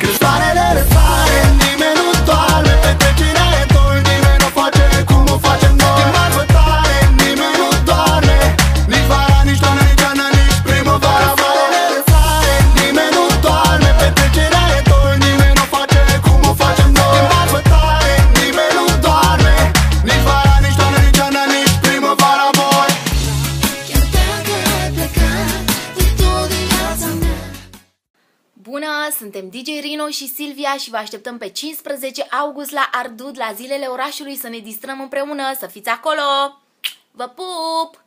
Cause I suntem DJ Rino și Silvia și vă așteptăm pe 15 august la Ardud, la zilele orașului, să ne distrăm împreună, să fiți acolo! Vă pup!